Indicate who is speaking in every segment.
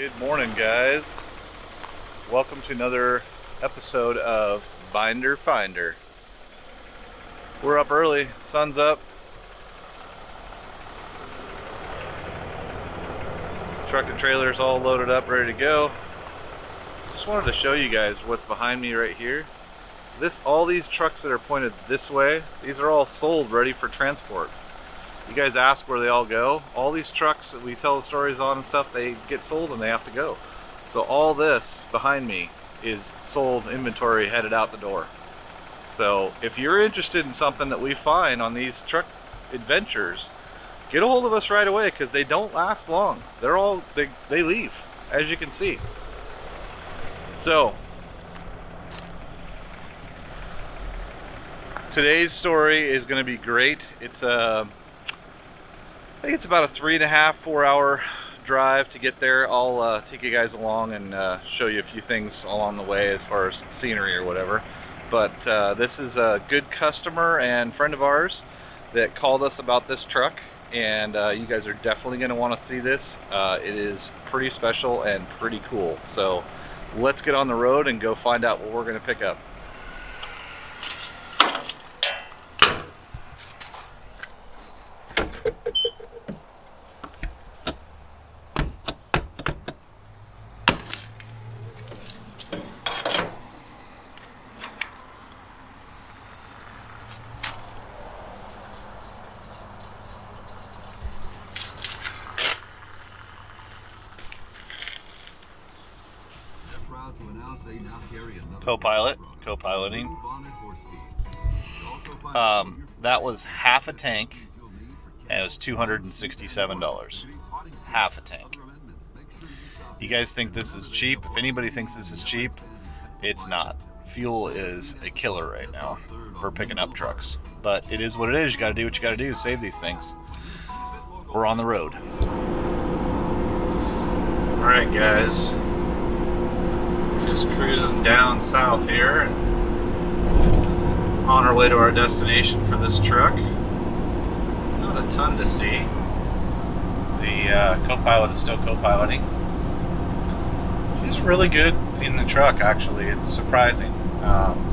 Speaker 1: Good morning, guys. Welcome to another episode of Binder Finder. We're up early, sun's up. Truck and trailer's all loaded up, ready to go. Just wanted to show you guys what's behind me right here. This, all these trucks that are pointed this way, these are all sold, ready for transport you guys ask where they all go. All these trucks that we tell the stories on and stuff, they get sold and they have to go. So all this behind me is sold inventory headed out the door. So if you're interested in something that we find on these truck adventures, get a hold of us right away because they don't last long. They're all, they, they leave, as you can see. So, today's story is going to be great. It's a, uh, I think it's about a three and a half, four hour drive to get there. I'll uh, take you guys along and uh, show you a few things along the way as far as scenery or whatever. But uh, this is a good customer and friend of ours that called us about this truck and uh, you guys are definitely going to want to see this. Uh, it is pretty special and pretty cool. So let's get on the road and go find out what we're going to pick up. Co-pilot, co-piloting. Um, that was half a tank, and it was $267. Half a tank. You guys think this is cheap? If anybody thinks this is cheap, it's not. Fuel is a killer right now for picking up trucks. But it is what it is. You gotta do what you gotta do. Save these things. We're on the road. Alright guys, just cruising down south here on our way to our destination for this truck. Not a ton to see. The uh, co-pilot is still co-piloting. She's really good in the truck actually, it's surprising. Um,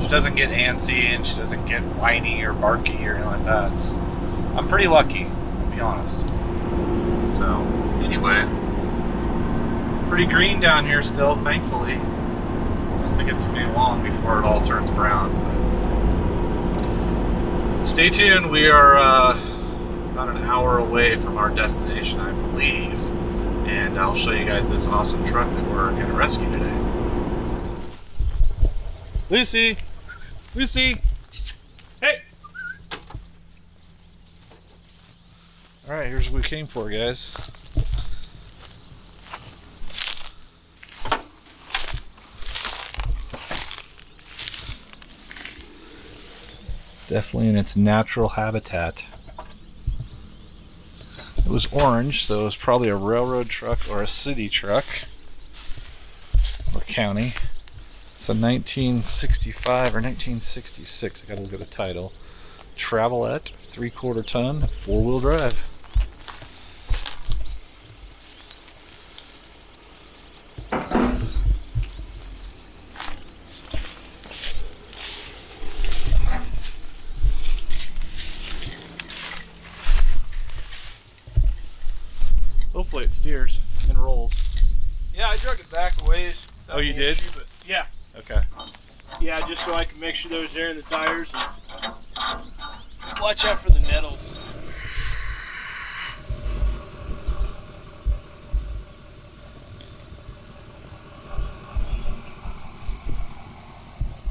Speaker 1: she doesn't get antsy and she doesn't get whiny or barky or anything like that. It's, I'm pretty lucky, to be honest. So, anyway, pretty green down here still, thankfully. I don't think it's going to be long before it all turns brown. But stay tuned. We are uh, about an hour away from our destination, I believe. And I'll show you guys this awesome truck that we're going to rescue today. Lucy! Lucy! Hey! Alright, here's what we came for, guys. Definitely in its natural habitat. It was orange, so it was probably a railroad truck or a city truck or county. It's a 1965 or 1966, I gotta look at the title. Travelette, three quarter ton, four wheel drive. Hopefully it steers and rolls.
Speaker 2: Yeah, I drug it back a ways.
Speaker 1: Oh, you did?
Speaker 2: Issue, yeah.
Speaker 1: Okay.
Speaker 2: Yeah, just so I can make sure there's air in the tires. watch out for the nettles.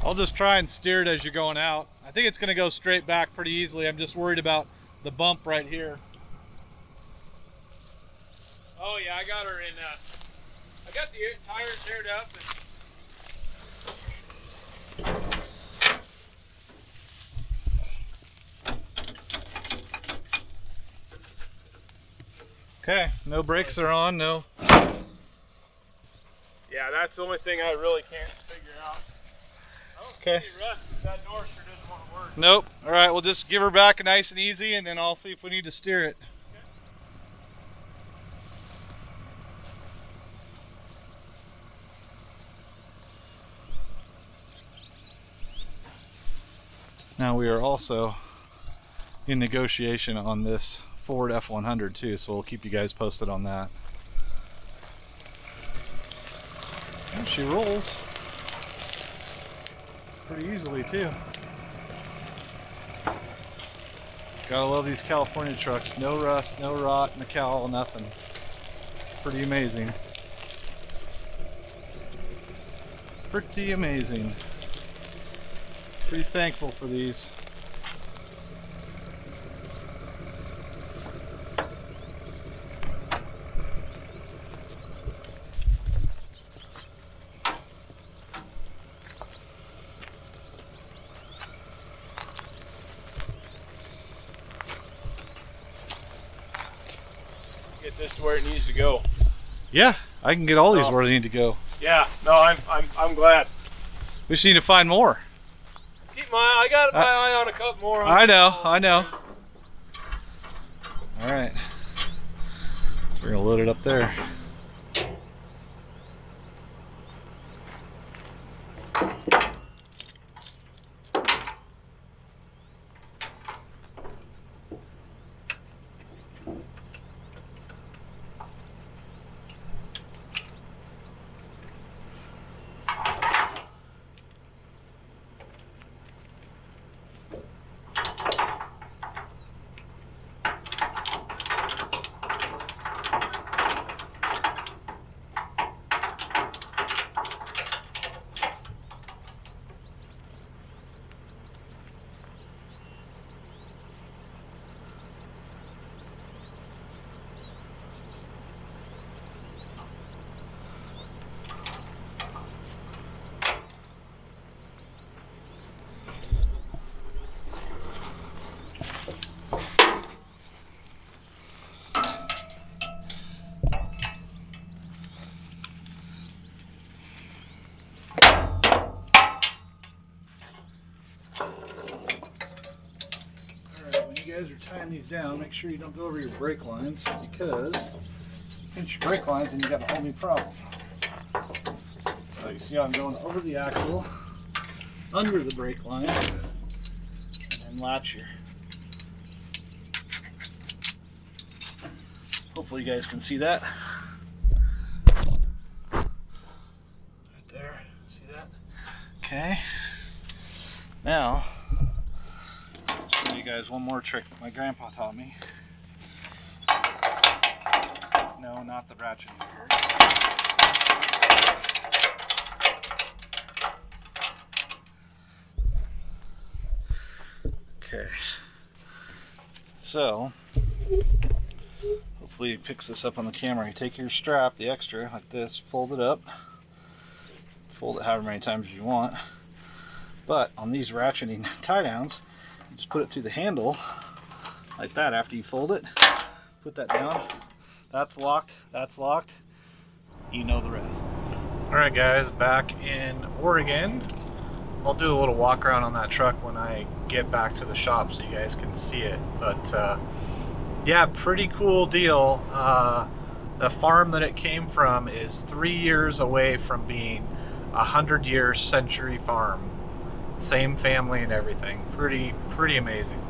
Speaker 1: I'll just try and steer it as you're going out. I think it's going to go straight back pretty easily. I'm just worried about the bump right here.
Speaker 2: Oh yeah, I got her in. Uh, I got the tires aired up.
Speaker 1: Okay, no brakes are on, no.
Speaker 2: Yeah, that's the only thing I really can't figure out.
Speaker 1: Okay.
Speaker 2: That door sure doesn't want to work.
Speaker 1: Nope. All right, we'll just give her back nice and easy, and then I'll see if we need to steer it. Now we are also in negotiation on this Ford F100 too, so we'll keep you guys posted on that. And she rolls pretty easily too. Gotta love these California trucks. No rust, no rot, no cowl, nothing. Pretty amazing. Pretty amazing. Pretty thankful for these.
Speaker 2: Get this to where it needs to go.
Speaker 1: Yeah, I can get all these
Speaker 2: Oh.
Speaker 1: where they need to go.
Speaker 2: Yeah, no, I'm I'm I'm glad.
Speaker 1: We just need to find more.
Speaker 2: Keep my I got my uh, eye on a couple more.
Speaker 1: I know, I know. All right. So we're gonna load it up there. Alright, when you guys are these down, make sure you don't go over your brake lines because pinch your brake lines and you got a whole new problem. So you see I'm going over the axle, under the brake line, and latch here. Hopefully you guys can see that. Right there, see that? Okay. Now, show you guys one more trick my grandpa taught me. No, not the ratchet. Okay. So, hopefully it picks this up on the camera. You take your strap, the extra, like this, fold it up. Fold it however many times you want. But on these ratcheting tie downs, just put it through the handle like that after you fold it. Put that down. That's locked. That's locked. You know the rest. All right, guys, back in Oregon. I'll do a little walk around on that truck when I get back to the shop so you guys can see it. But uh, yeah, pretty cool deal. Uh, the farm that it came from is three years away from being a hundred year century farm same family and everything. Pretty, pretty amazing.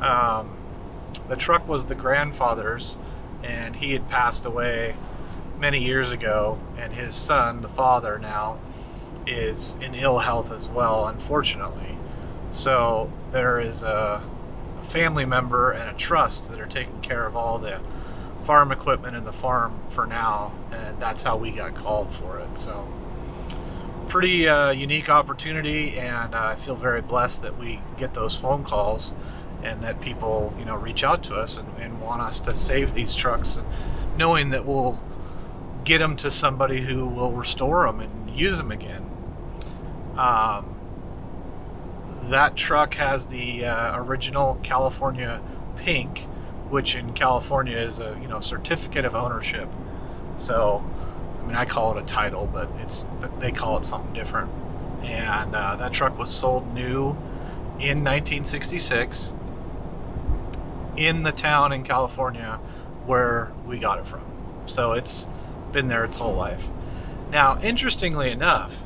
Speaker 1: Um, the truck was the grandfather's, and he had passed away many years ago, and his son, the father now, is in ill health as well, unfortunately. So there is a, a family member and a trust that are taking care of all the farm equipment in the farm for now, and that's how we got called for it. So pretty uh, unique opportunity, and uh, I feel very blessed that we get those phone calls and that people, you know, reach out to us and, and want us to save these trucks, knowing that we'll get them to somebody who will restore them and use them again. Um, that truck has the uh, original California pink, which in California is a you know certificate of ownership. So I mean, I call it a title, but it's they call it something different. And uh, that truck was sold new in 1966 in the town in California where we got it from. So it's been there its whole life. Now, interestingly enough,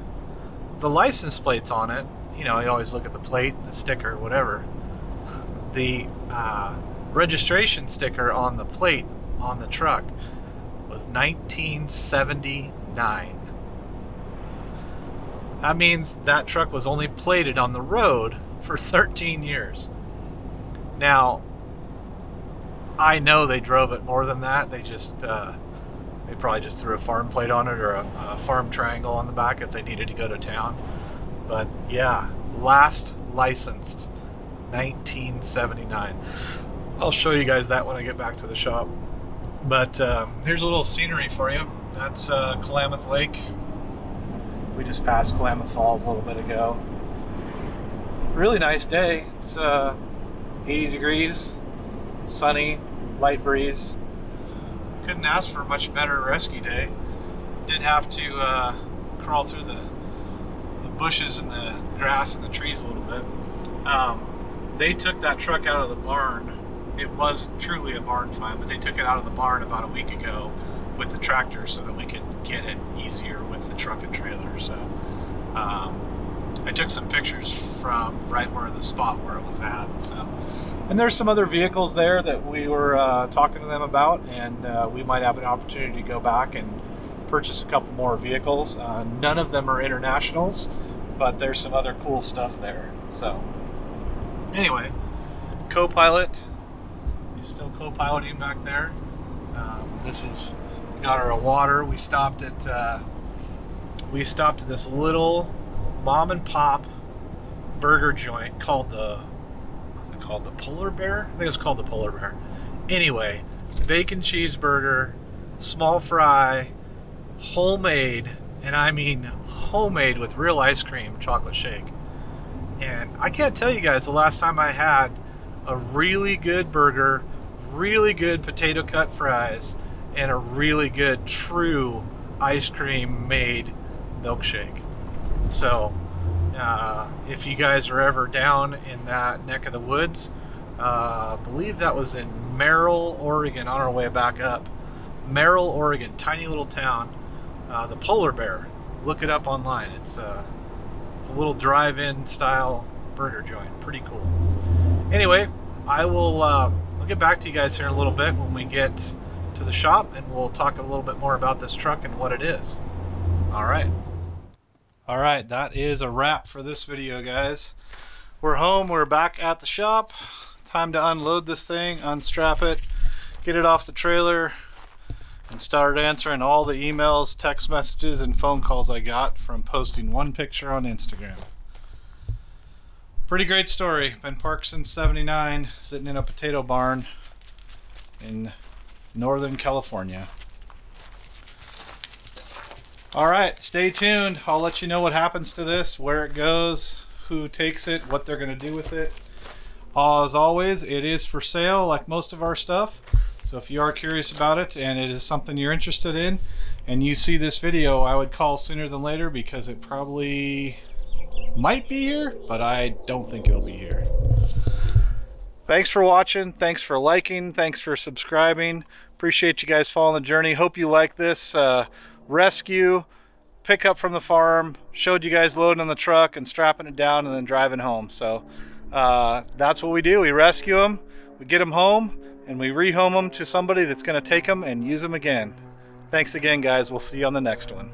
Speaker 1: the license plates on it you know, you always look at the plate, the sticker, whatever. The uh, registration sticker on the plate on the truck was 1979. That means that truck was only plated on the road for 13 years. Now, I know they drove it more than that. They just, uh, they probably just threw a farm plate on it or a, a farm triangle on the back if they needed to go to town. But yeah, last licensed 1979. I'll show you guys that when I get back to the shop. But um, here's a little scenery for you. That's uh, Klamath Lake. We just passed Klamath Falls a little bit ago. Really nice day. It's uh, 80 degrees, sunny, light breeze. Couldn't ask for a much better rescue day. Did have to uh, crawl through the the bushes and the grass and the trees a little bit. Um, they took that truck out of the barn it was truly a barn find, but they took it out of the barn about a week ago with the tractor so that we could get it easier with the truck and trailer. So um, I took some pictures from right where the spot where it was at. So, and there's some other vehicles there that we were uh, talking to them about, and uh, we might have an opportunity to go back and purchase a couple more vehicles. Uh, none of them are internationals, but there's some other cool stuff there. So, anyway, co-pilot He's still co-piloting back there. Um, this is we got our water. We stopped at uh, we stopped at this little mom and pop burger joint called the what's it called the Polar Bear? I think it's called the Polar Bear. Anyway, bacon cheeseburger, small fry, homemade, and I mean homemade with real ice cream chocolate shake. And I can't tell you guys the last time I had a really good burger, really good potato cut fries, and a really good true ice cream made milkshake. So, uh, if you guys are ever down in that neck of the woods, uh, I believe that was in Merrill, Oregon, on our way back up. Merrill, Oregon, tiny little town. Uh, the Polar Bear. Look it up online. It's uh, it's a little drive-in style burger joint. Pretty cool. Anyway, I will uh, I'll get back to you guys here in a little bit when we get to the shop and we'll talk a little bit more about this truck and what it is. All right. All right, that is a wrap for this video, guys. We're home. We're back at the shop. Time to unload this thing, unstrap it, get it off the trailer, and start answering all the emails, text messages, and phone calls I got from posting one picture on Instagram. Pretty great story. Been parked since 79, sitting in a potato barn in Northern California. Alright, stay tuned. I'll let you know what happens to this, where it goes, who takes it, what they're to do with it. As always, it is for sale like most of our stuff. So if you are curious about it and it is something you're interested in and you see this video, I would call sooner than later because it probably might be here, but I don't think it'll be here. Thanks for watching. Thanks for liking. Thanks for subscribing. Appreciate you guys following the journey. Hope you like this uh, rescue, pick up from the farm. Showed you guys loading on the truck and strapping it down and then driving home. So uh, that's what we do. We rescue them, we get them home, and we rehome them to somebody that's going to take them and use them again. Thanks again, guys. We'll see you on the next one.